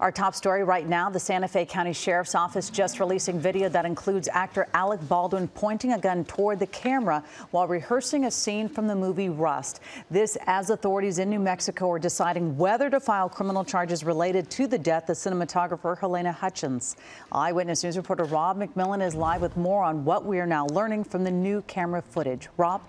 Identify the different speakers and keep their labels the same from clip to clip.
Speaker 1: Our top story right now the Santa Fe County Sheriff's Office just releasing video that includes actor Alec Baldwin pointing a gun toward the camera while rehearsing a scene from the movie Rust. This as authorities in New Mexico are deciding whether to file criminal charges related to the death of cinematographer Halyna Hutchins. Eyewitness News reporter Rob McMillan is live with more on what we are now learning from the new camera footage. Rob?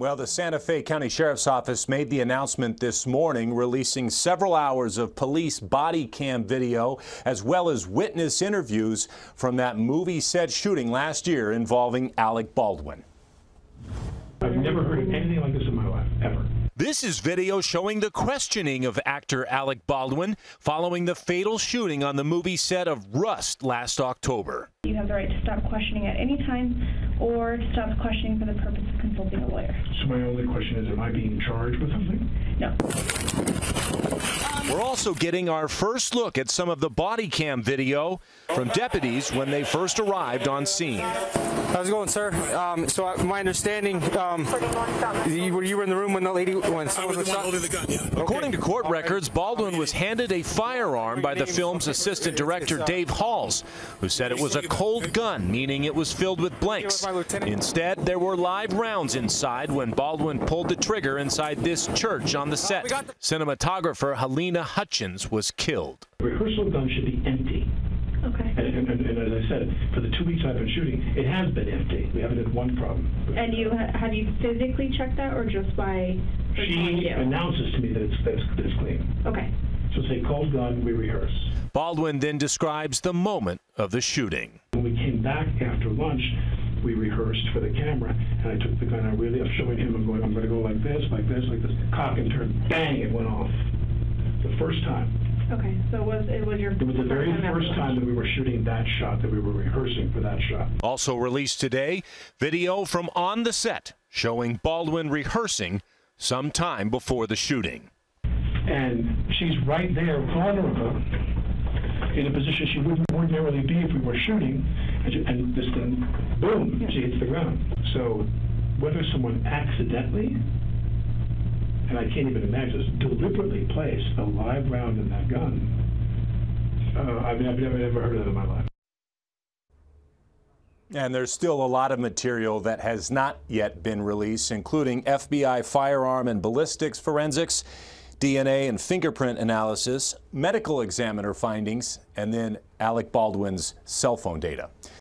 Speaker 2: Well, the Santa Fe County Sheriff's Office made the announcement this morning, releasing several hours of police body cam video as well as witness interviews from that movie set shooting last year involving Alec Baldwin.
Speaker 3: I've never heard anything like this in my life, ever.
Speaker 2: This is video showing the questioning of actor Alec Baldwin following the fatal shooting on the movie set of Rust last October.
Speaker 4: You have the right to stop questioning at any time or stop questioning for the purpose of consulting a lawyer.
Speaker 3: So my only question is, am I being charged with something?
Speaker 4: No.
Speaker 2: We're also getting our first look at some of the body cam video from deputies when they first arrived on scene.
Speaker 5: How's it going, sir? Um, so uh, my understanding, um, you, you, were in the room when the lady when someone was, shot.
Speaker 2: The gun, yeah. According to court records, Baldwin was handed a firearm by the film's assistant director Dave Halls, who said it was a cold gun, meaning it was filled with blanks. Instead, there were live rounds inside when Baldwin pulled the trigger inside this church on the set. Cinematographer Halyna Hutchins was killed.
Speaker 3: Rehearsal gun should be empty.
Speaker 4: Okay.
Speaker 3: And, and, and, and, as I said, for the two weeks I've been shooting, it has been empty. We haven't had one problem.
Speaker 4: And you have you physically checked that, or just by
Speaker 3: she announces to me that it's, that it's, that it's clean.
Speaker 4: Okay.
Speaker 3: So say cold gun, we rehearse.
Speaker 2: Baldwin then describes the moment of the shooting.
Speaker 3: When we came back after lunch, we rehearsed for the camera, and I took the gun. I really, I'm showing him. I'm going. I'm going to go like this, like this, like this. Cock and turn. Bang! It went off. The first time.
Speaker 4: Okay, so it was it was your.
Speaker 3: It was the very first time that we were shooting that shot, that we were rehearsing for that shot.
Speaker 2: Also released today, video from on the set showing Baldwin rehearsing some time before the shooting.
Speaker 3: And she's right there, vulnerable, in a position she wouldn't ordinarily be if we were shooting, and, she, and this thing, boom, she hits the ground. So whether someone accidentally and I can't even imagine this, deliberately placed a live round in that gun. Uh, I've never, never heard of it in my life.
Speaker 2: And there's still a lot of material that has not yet been released, including FBI firearm and ballistics forensics, DNA and fingerprint analysis, medical examiner findings, and then Alec Baldwin's cell phone data.